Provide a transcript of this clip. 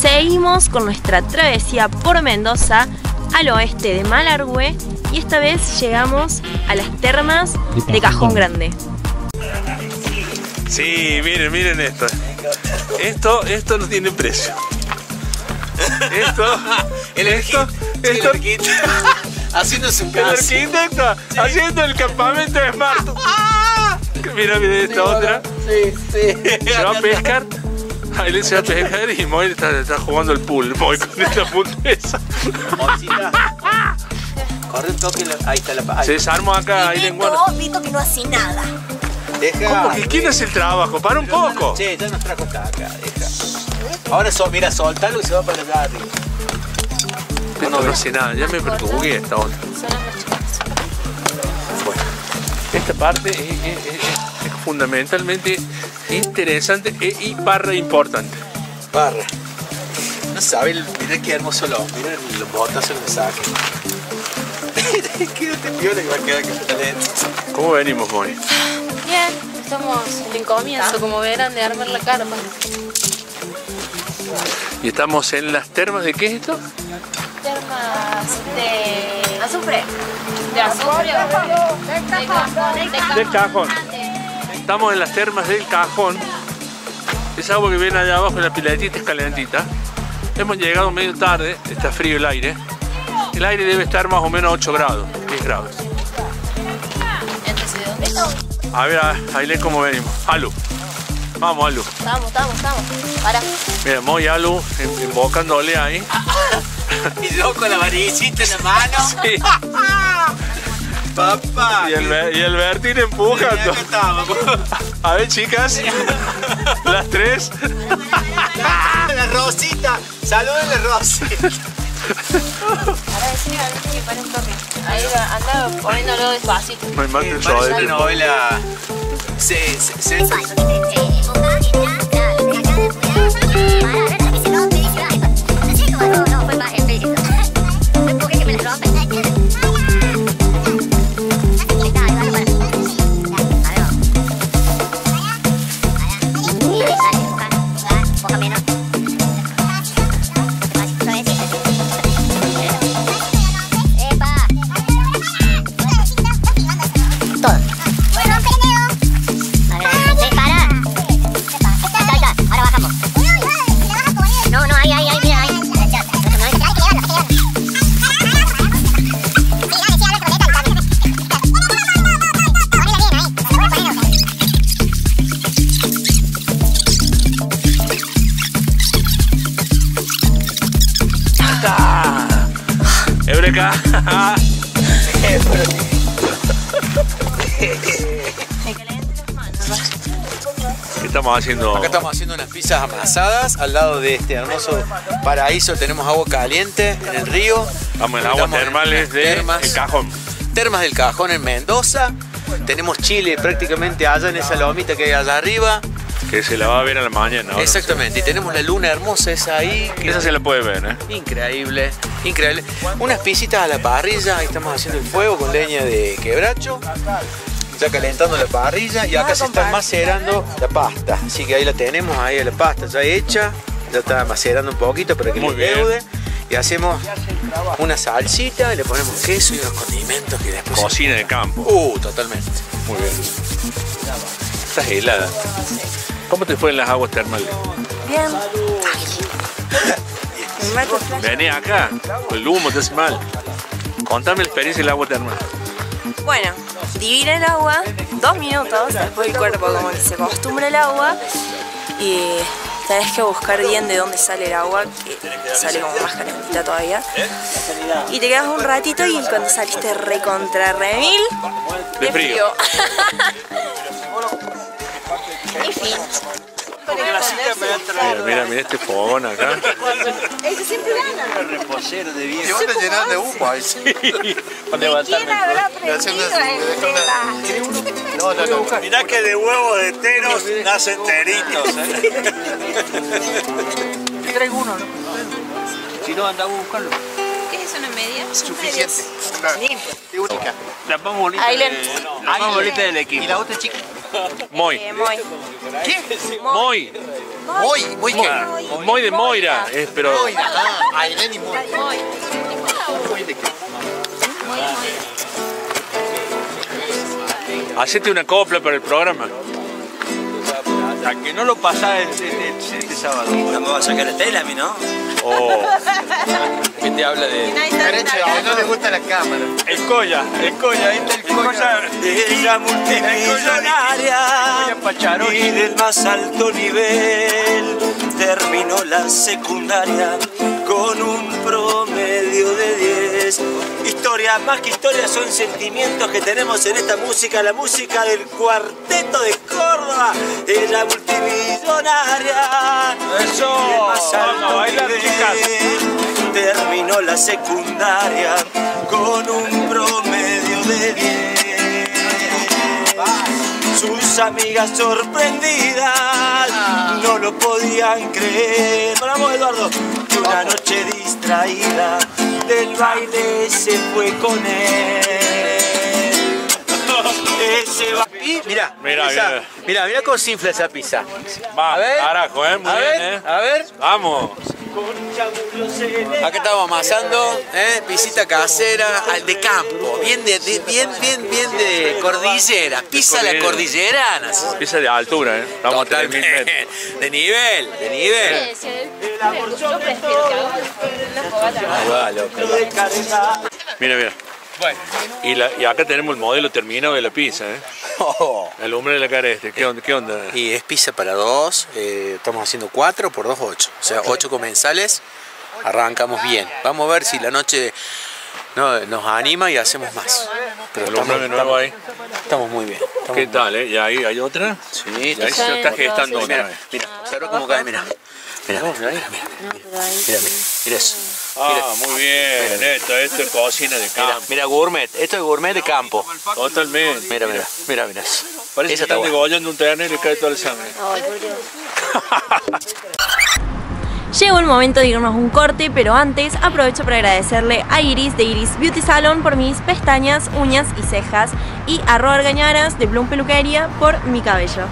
Seguimos con nuestra travesía por Mendoza al oeste de Malargüe y esta vez llegamos a las termas de Cajón Grande. Sí, miren, miren esto. Esto, esto no tiene precio. Esto, El esto, arquitecto, el esto, haciendo su el casa. arquitecto haciendo el campamento de Smart. Mira, mira esta otra. Sí, sí. Se va a pescar. Ahí le se va a pescar y Moy está, está jugando el pool. Moy con esta punteza. Corre un toque. Ahí está la pa- ahí. Se desarmó acá, ahí le enguarda. Vito que no hace nada. Deja. ¿Cómo que quién hace el trabajo? Para un poco. Che, ya nos trajo acá. Deja. Ahora so, mira, soltalo y se va para allá arriba. Esto no hace nada, ya me perturbé esta otra. Bueno, esta parte es, es- es- es fundamentalmente interesante e- y barra importante. Barra. No sabe, el- mira qué hermoso lo. Mira los botazos que me saque. Quédate piola que va a quedar que. ¿Cómo venimos, Moy? Bien, estamos en el comienzo, como verán, de armar la carpa. Y estamos en las termas de qué es esto? Termas de azufre. De azufre. De cajón. De cajón. Del cajón. Estamos en las termas del cajón. Esa agua que ven allá abajo en la piletita es calentita. Hemos llegado medio tarde, está frío el aire. El aire debe estar más o menos 8 grados, 10 grados. A ver, ahí lee cómo venimos. Alu. Vamos, Alu. Estamos, estamos, estamos. Para. Mira, Moy Alu em- embocándole ahí. Y yo con la varillita en la mano. Sí. Papá. Y el, Be- y el Bertín empujando. A ver, chicas. Las tres. la Rosita. Saluden a la Rosita. Ahora decime que para un toque. Ahí va, anda poniéndolo despacito. Me mata el suave. novela. Sí, sí, sí. ¿Qué estamos haciendo? Acá estamos haciendo unas pizzas amasadas al lado de este hermoso paraíso. Tenemos agua caliente en el río. Estamos en aguas termales de termas. El Cajón. Termas del Cajón en Mendoza. Tenemos Chile prácticamente allá en esa lomita que hay allá arriba. Que se la va a ver a la mañana. Exactamente. Y tenemos la luna hermosa esa ahí. que- Esa se la puede ver, ¿eh? Increíble, increíble. Unas pisitas a la parrilla, ahí estamos haciendo el fuego con leña de quebracho. Ya calentando la parrilla y acá se está macerando la pasta. Así que ahí la tenemos, ahí la pasta ya hecha. Ya está macerando un poquito para que bien. leude. Y hacemos una salsita, y le ponemos queso y unos condimentos que después... Cocina de campo. Uh, totalmente. Muy bien. Estás helada. ¿Cómo te fue en las aguas termales? Bien. Vení acá. El humo te hace mal. Contame la experiencia del agua termal. Bueno, divina el agua, dos minutos, después el cuerpo como que se acostumbra al agua y tenés que buscar bien de dónde sale el agua, que sale como más calentita todavía. Y te quedas un ratito y cuando saliste recontra remil, De de frío. frío. y fin. Mira, mira, mira este fogón acá. Ese siempre gana. reposero de Y viejo. van a llenar de humo ahí. ¿Quién habrá aprendido en la... No, no, no. Mirá que de huevos de teros nacen teritos. ¿eh? Traigo uno, ¿no? Si no, anda a buscarlo. ¿Qué es una media? Suficiente. Ailen. de- La más bonita del equipo. ¿Y la otra chica? Moy. Eh, Moy. Moy. Muy, muy Moy, qué. Moy de Moira, es, pero Ah, Ailén y muy. hacete una copla para el programa. A que no lo pasás este, este- este sábado. No me va a sacar la tela a mí, ¿no? O ¿Qué te habla de.? Derecho, a no le gusta la cámara. El Colla, el Colla, ahí está el Colla. Ella multimillonaria y del más alto nivel terminó la secundaria con un promedio de 10. Historias más que historias son sentimientos que tenemos en esta música, la música del cuarteto de Córdoba, ella multimillonaria. Eso, y del más alto vamos nivel. Terminó la secundaria con un 10. Sus amigas sorprendidas no lo podían creer. Vamos, Eduardo. Y una noche distraída del baile se fue con él. Ese ba- Mira, Mira, esa- mira. mira, mira cómo se infla esa pizza. va, A ver. carajo, eh, muy a bien, ver, eh. a ver. Vamos. Acá estamos amasando, ¿eh? pisita casera, al de campo, bien de, de- bien, bien, bien de cordillera, pisa la cordillera, Empieza de altura, eh. Estamos a 3.000 metros. totalmente, de nivel, de nivel. Yo prefiero que una fogata. Mira, mira. Bueno, Y, la- y acá tenemos el modelo terminado de la pizza, eh. Oh. El hombre de la cara este. ¿Qué onda? ¿Qué onda? y es pizza para dos, eh, estamos haciendo cuatro por dos, ocho, o sea, ocho comensales, arrancamos bien. Vamos a ver si la noche no, nos anima y hacemos más. Pero El hombre de nuevo ahí. estamos muy bien. estamos ¿Qué muy tal, eh? ¿Y ahí hay otra? Sí, Y ahí se está gestando Mira, vez. mira, observa cómo cae, mira. Mira, mira, mira, mira, mira, mira, mira eso. Ah, muy bien. Esto, esto es cocina de campo. mira, gourmet, esto es gourmet de campo. Totalmente. Mira, mira, mira, mira eso. Parece que están degollando un ternero y cae toda la sangre. Ay, por Dios. Llegó el momento de irnos un corte, pero antes aprovecho para agradecerle a Iris de Iris Beauty Salon por mis pestañas, uñas y cejas y a Robert Gañaras de Bloom Peluquería por mi cabello.